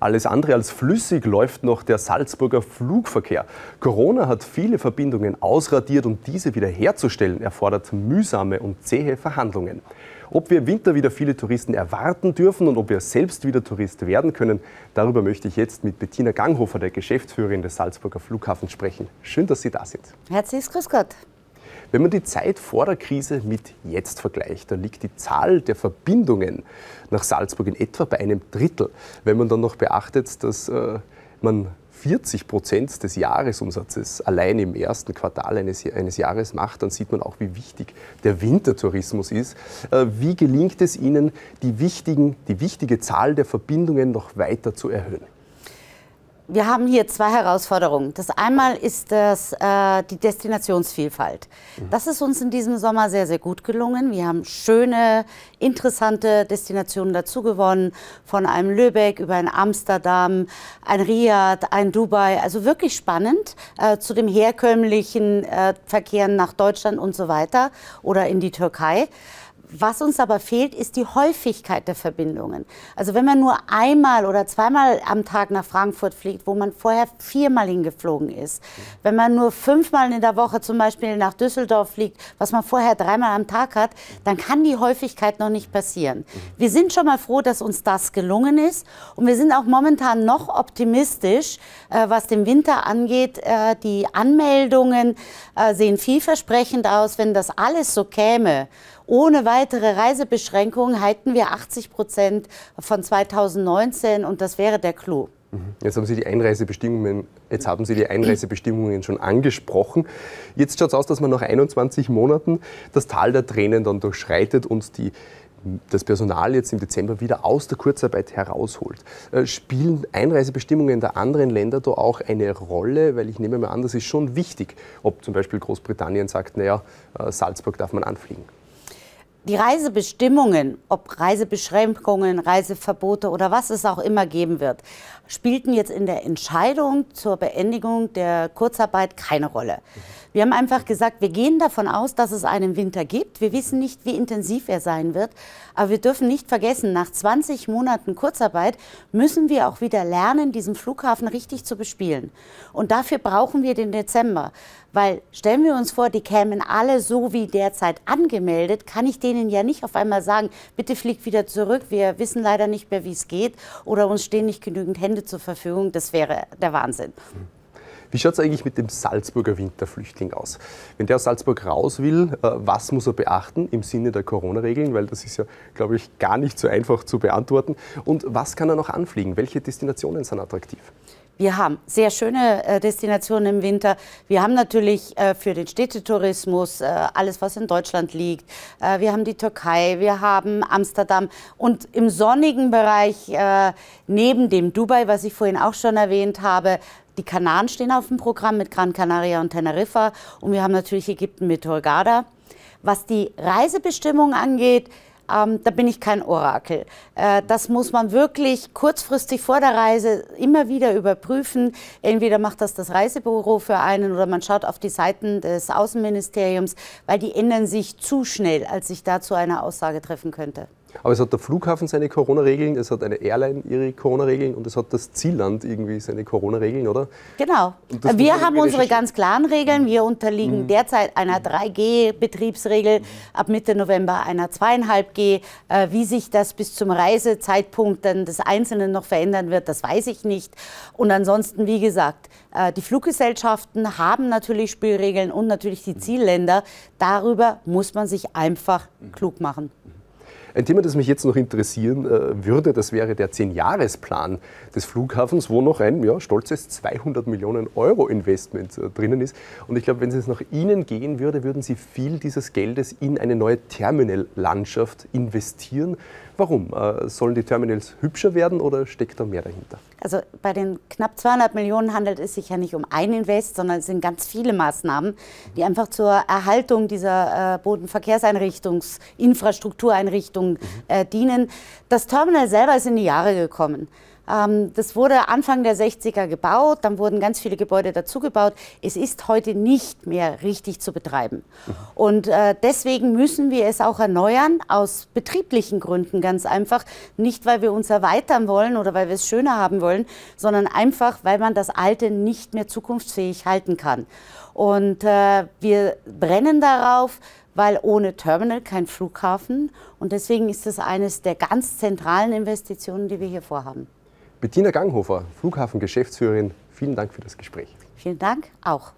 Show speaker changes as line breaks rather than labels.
Alles andere als flüssig läuft noch der Salzburger Flugverkehr. Corona hat viele Verbindungen ausradiert und diese wiederherzustellen erfordert mühsame und zähe Verhandlungen. Ob wir im Winter wieder viele Touristen erwarten dürfen und ob wir selbst wieder Tourist werden können, darüber möchte ich jetzt mit Bettina Ganghofer, der Geschäftsführerin des Salzburger Flughafens, sprechen. Schön, dass Sie da sind.
Herzliches Grüß Gott.
Wenn man die Zeit vor der Krise mit jetzt vergleicht, dann liegt die Zahl der Verbindungen nach Salzburg in etwa bei einem Drittel. Wenn man dann noch beachtet, dass äh, man 40 Prozent des Jahresumsatzes allein im ersten Quartal eines, eines, Jahres macht, dann sieht man auch, wie wichtig der Wintertourismus ist. Äh, wie gelingt es Ihnen, die, wichtigen, die wichtige Zahl der Verbindungen noch weiter zu erhöhen?
Wir haben hier zwei Herausforderungen. Das einmal ist das, äh, die Destinationsvielfalt. Mhm. Das ist uns in diesem Sommer sehr, sehr gut gelungen. Wir haben schöne, interessante Destinationen dazu gewonnen. Von einem Lübeck über ein Amsterdam, ein Riyadh, ein Dubai. Also wirklich spannend äh, zu dem herkömmlichen äh, Verkehren nach Deutschland und so weiter oder in die Türkei. Was uns aber fehlt, ist die Häufigkeit der Verbindungen. Also wenn man nur einmal oder zweimal am Tag nach Frankfurt fliegt, wo man vorher viermal hingeflogen ist, wenn man nur fünfmal in der Woche zum Beispiel nach Düsseldorf fliegt, was man vorher dreimal am Tag hat, dann kann die Häufigkeit noch nicht passieren. Wir sind schon mal froh, dass uns das gelungen ist und wir sind auch momentan noch optimistisch, äh, was den Winter angeht. Äh, die Anmeldungen äh, sehen vielversprechend aus, wenn das alles so käme ohne weitere Reisebeschränkungen halten wir 80 Prozent von 2019 und das wäre der Clou.
Mhm. Jetzt haben Sie die Einreisebestimmungen, jetzt haben Sie die Einreisebestimmungen schon angesprochen. Jetzt schaut es aus, dass man nach 21 Monaten das Tal der Tränen dann durchschreitet und die, das Personal jetzt im Dezember wieder aus der Kurzarbeit herausholt. Äh, spielen Einreisebestimmungen der anderen Länder da auch eine Rolle? Weil ich nehme mal an, das ist schon wichtig, ob zum Beispiel Großbritannien sagt, naja, äh, Salzburg darf man anfliegen
die Reisebestimmungen, ob Reisebeschränkungen, Reiseverbote oder was es auch immer geben wird, spielten jetzt in der Entscheidung zur Beendigung der Kurzarbeit keine Rolle. Wir haben einfach gesagt, wir gehen davon aus, dass es einen Winter gibt. Wir wissen nicht, wie intensiv er sein wird. Aber wir dürfen nicht vergessen, nach 20 Monaten Kurzarbeit müssen wir auch wieder lernen, diesen Flughafen richtig zu bespielen. Und dafür brauchen wir den Dezember. Weil stellen wir uns vor, die kämen alle so wie derzeit angemeldet, kann ich denen ja nicht auf einmal sagen, bitte fliegt wieder zurück. Wir wissen leider nicht mehr, wie es geht oder uns stehen nicht genügend Hände zur Verfügung. Das wäre der Wahnsinn.
Wie schaut es eigentlich mit dem Salzburger Winterflüchtling aus? Wenn der aus Salzburg raus will, äh, was muss er beachten im Sinne der Corona-Regeln? Weil das ist ja, glaube ich, gar nicht so einfach zu beantworten. Und was kann er noch anfliegen? Welche Destinationen sind attraktiv?
Wir haben sehr schöne äh, Destinationen im Winter. Wir haben natürlich äh, für den Städtetourismus äh, alles, was in Deutschland liegt. Wir haben die Türkei, wir haben Amsterdam und im sonnigen Bereich neben dem Dubai, was ich vorhin auch schon erwähnt habe, die Kanaren stehen auf dem Programm mit Gran Canaria und Teneriffa und wir haben natürlich Ägypten mit Hurghada. Was die Reisebestimmung angeht, ähm, da bin ich kein Orakel. Äh, das muss man wirklich kurzfristig vor der Reise immer wieder überprüfen. Entweder macht das das Reisebüro für einen oder man schaut auf die Seiten des Außenministeriums, weil die ändern sich zu schnell, als ich dazu eine Aussage treffen könnte.
Aber es hat der Flughafen seine Corona-Regeln, es hat eine Airline ihre Corona-Regeln und es hat das Zielland irgendwie seine Corona-Regeln, oder?
Genau. Wir haben unsere ganz klaren Regeln. Wir unterliegen mhm. derzeit einer 3G-Betriebsregel, mhm. ab Mitte November einer 2,5G. Äh, wie sich das bis zum Reisezeitpunkt dann des Einzelnen noch verändern wird, das weiß ich nicht. Und ansonsten, wie gesagt, äh, die Fluggesellschaften haben natürlich Spielregeln und natürlich die Zielländer. Darüber muss man sich einfach klug machen.
Ein Thema, das mich jetzt noch interessieren äh, würde, das wäre der Zehn-Jahres-Plan des Flughafens, wo noch ein ja, stolzes 200 Millionen Euro Investment äh, drinnen ist. Und ich glaube, wenn es nach Ihnen gehen würde, würden Sie viel dieses Geldes in eine neue Terminallandschaft investieren. Warum? Äh, sollen die Terminals hübscher werden oder steckt da mehr dahinter?
Also bei den knapp 200 Millionen handelt es sich ja nicht um ein Invest, sondern es sind ganz viele Maßnahmen, die einfach zur Erhaltung dieser Bodenverkehrseinrichtungs-, Infrastruktureinrichtungen mhm. äh, dienen. Das Terminal selber ist in die Jahre gekommen. Ähm, das wurde Anfang der 60er gebaut, dann wurden ganz viele Gebäude dazugebaut. Es ist heute nicht mehr richtig zu betreiben. Und äh, deswegen müssen wir es auch erneuern, aus betrieblichen Gründen ganz einfach. Nicht, weil wir uns erweitern wollen oder weil wir es schöner haben wollen, sondern einfach, weil man das Alte nicht mehr zukunftsfähig halten kann. Und äh, wir brennen darauf, weil ohne Terminal kein Flughafen. Und deswegen ist es eines der ganz zentralen Investitionen, die wir hier vorhaben.
Bettina Ganghofer, Flughafengeschäftsführerin, vielen Dank für das Gespräch.
Vielen Dank auch.